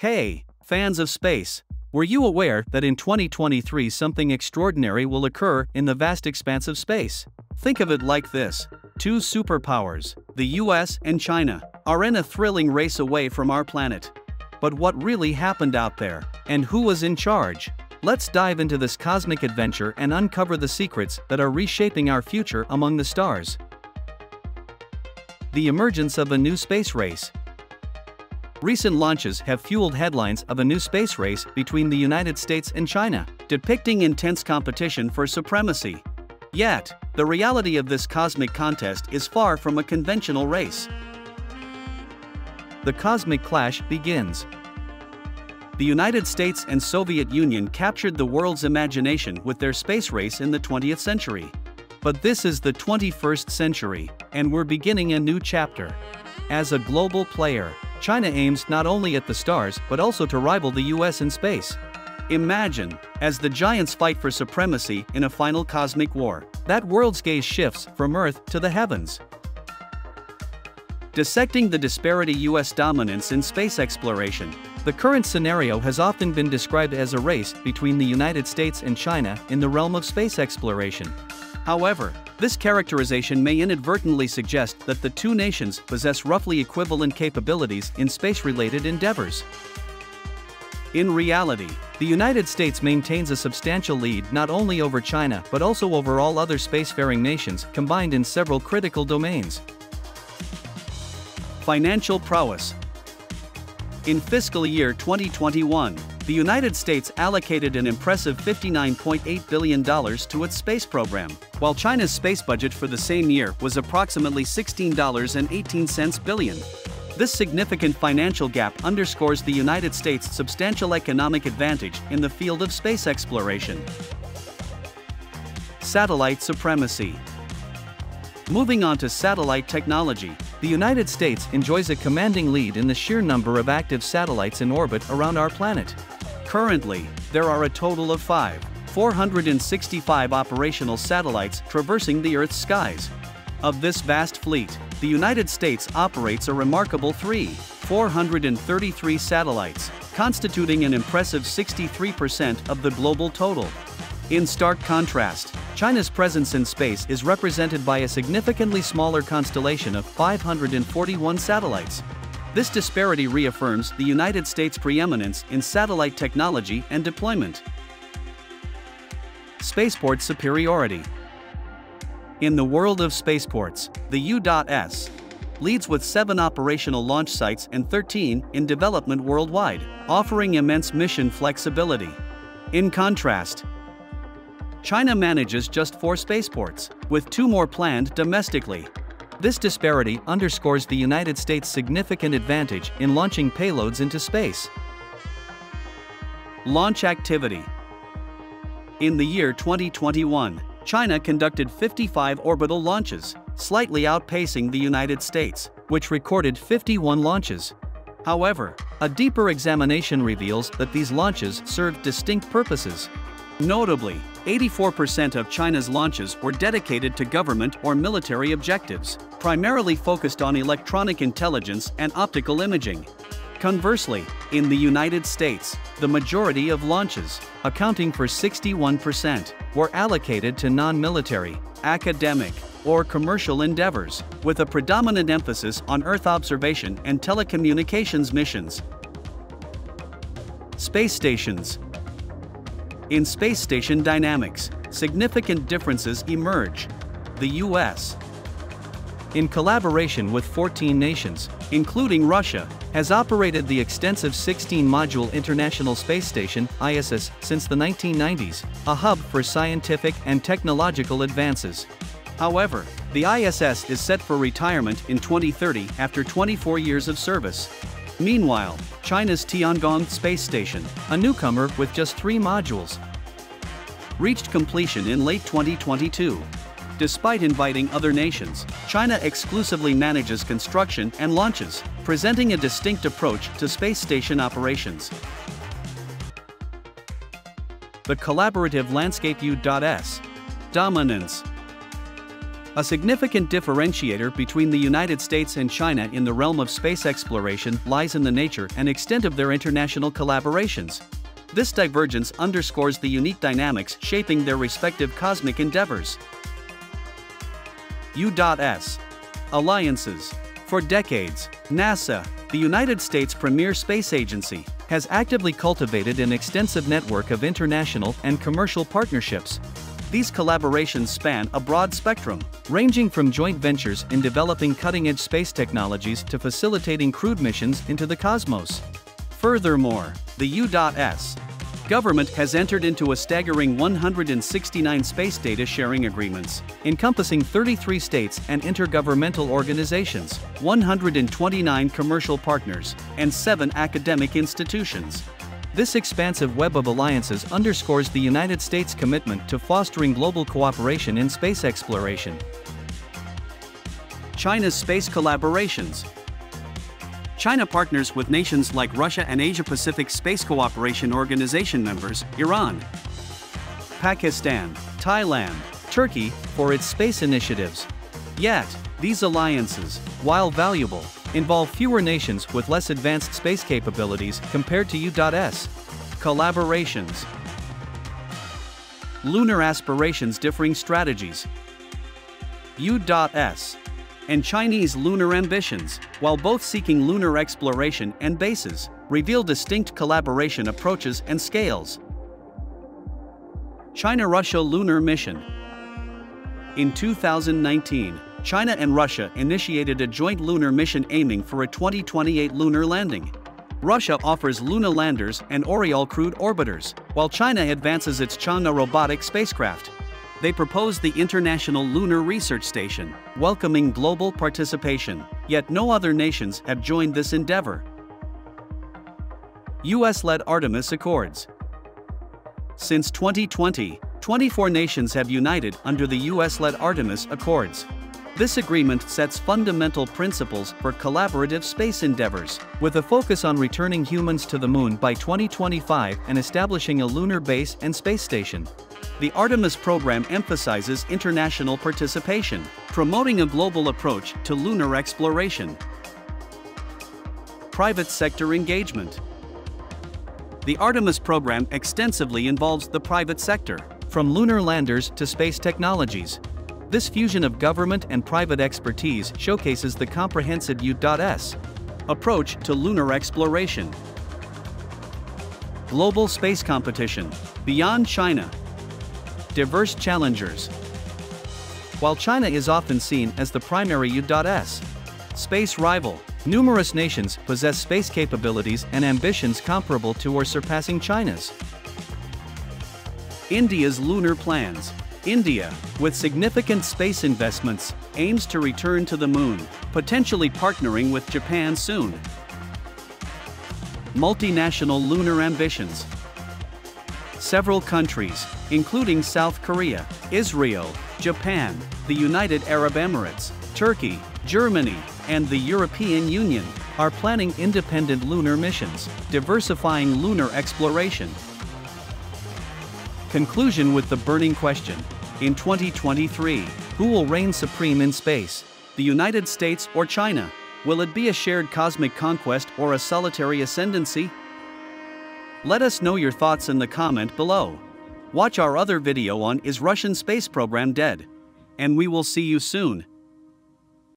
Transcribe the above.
Hey, fans of space! Were you aware that in 2023 something extraordinary will occur in the vast expanse of space? Think of it like this two superpowers, the US and China, are in a thrilling race away from our planet. But what really happened out there, and who was in charge? Let's dive into this cosmic adventure and uncover the secrets that are reshaping our future among the stars. The emergence of a new space race. Recent launches have fueled headlines of a new space race between the United States and China, depicting intense competition for supremacy. Yet, the reality of this cosmic contest is far from a conventional race. The cosmic clash begins. The United States and Soviet Union captured the world's imagination with their space race in the 20th century. But this is the 21st century, and we're beginning a new chapter. As a global player, China aims not only at the stars but also to rival the US in space. Imagine, as the giants fight for supremacy in a final cosmic war, that world's gaze shifts from Earth to the heavens. Dissecting the disparity US dominance in space exploration, the current scenario has often been described as a race between the United States and China in the realm of space exploration. However, this characterization may inadvertently suggest that the two nations possess roughly equivalent capabilities in space related endeavors. In reality, the United States maintains a substantial lead not only over China but also over all other spacefaring nations combined in several critical domains. Financial prowess. In fiscal year 2021, the United States allocated an impressive $59.8 billion to its space program, while China's space budget for the same year was approximately $16.18 billion. This significant financial gap underscores the United States' substantial economic advantage in the field of space exploration. Satellite supremacy. Moving on to satellite technology, the United States enjoys a commanding lead in the sheer number of active satellites in orbit around our planet. Currently, there are a total of 5, 465 operational satellites traversing the Earth's skies. Of this vast fleet, the United States operates a remarkable 3, 433 satellites, constituting an impressive 63% of the global total. In stark contrast, China's presence in space is represented by a significantly smaller constellation of 541 satellites, this disparity reaffirms the United States' preeminence in satellite technology and deployment. Spaceport superiority. In the world of spaceports, the U.S. leads with 7 operational launch sites and 13 in development worldwide, offering immense mission flexibility. In contrast, China manages just 4 spaceports, with 2 more planned domestically, this disparity underscores the United States' significant advantage in launching payloads into space. Launch activity In the year 2021, China conducted 55 orbital launches, slightly outpacing the United States, which recorded 51 launches. However, a deeper examination reveals that these launches served distinct purposes. Notably, 84% of China's launches were dedicated to government or military objectives, primarily focused on electronic intelligence and optical imaging. Conversely, in the United States, the majority of launches, accounting for 61%, were allocated to non-military, academic, or commercial endeavors, with a predominant emphasis on Earth observation and telecommunications missions. Space stations, in space station dynamics, significant differences emerge. The U.S., in collaboration with 14 nations, including Russia, has operated the extensive 16-module International Space Station ISS since the 1990s, a hub for scientific and technological advances. However, the ISS is set for retirement in 2030 after 24 years of service. Meanwhile, China's Tiangong Space Station, a newcomer with just three modules, reached completion in late 2022. Despite inviting other nations, China exclusively manages construction and launches, presenting a distinct approach to space station operations. The collaborative landscape U.S. Dominance A significant differentiator between the United States and China in the realm of space exploration lies in the nature and extent of their international collaborations. This divergence underscores the unique dynamics shaping their respective cosmic endeavors. U.S. Alliances. For decades, NASA, the United States' premier space agency, has actively cultivated an extensive network of international and commercial partnerships, these collaborations span a broad spectrum, ranging from joint ventures in developing cutting-edge space technologies to facilitating crewed missions into the cosmos. Furthermore, the U.S. government has entered into a staggering 169 space data sharing agreements, encompassing 33 states and intergovernmental organizations, 129 commercial partners, and 7 academic institutions. This expansive web of alliances underscores the United States' commitment to fostering global cooperation in space exploration. China's space collaborations. China partners with nations like Russia and Asia Pacific Space Cooperation Organization members, Iran, Pakistan, Thailand, Turkey, for its space initiatives. Yet, these alliances, while valuable, involve fewer nations with less advanced space capabilities compared to U.S. Collaborations Lunar aspirations differing strategies U.S. and Chinese lunar ambitions, while both seeking lunar exploration and bases, reveal distinct collaboration approaches and scales. China-Russia Lunar Mission In 2019, China and Russia initiated a joint lunar mission aiming for a 2028 lunar landing. Russia offers Luna landers and Oryol crewed orbiters, while China advances its Chang'e robotic spacecraft. They proposed the International Lunar Research Station, welcoming global participation, yet no other nations have joined this endeavor. US-led Artemis Accords Since 2020, 24 nations have united under the US-led Artemis Accords. This agreement sets fundamental principles for collaborative space endeavors, with a focus on returning humans to the Moon by 2025 and establishing a lunar base and space station. The Artemis program emphasizes international participation, promoting a global approach to lunar exploration. Private sector engagement. The Artemis program extensively involves the private sector, from lunar landers to space technologies, this fusion of government and private expertise showcases the comprehensive U.S. approach to lunar exploration. Global space competition, beyond China. Diverse challengers. While China is often seen as the primary U.S. space rival, numerous nations possess space capabilities and ambitions comparable to or surpassing China's. India's lunar plans. India, with significant space investments, aims to return to the moon, potentially partnering with Japan soon. Multinational lunar ambitions. Several countries, including South Korea, Israel, Japan, the United Arab Emirates, Turkey, Germany, and the European Union, are planning independent lunar missions, diversifying lunar exploration Conclusion with the burning question. In 2023, who will reign supreme in space? The United States or China? Will it be a shared cosmic conquest or a solitary ascendancy? Let us know your thoughts in the comment below. Watch our other video on Is Russian Space Program Dead? And we will see you soon.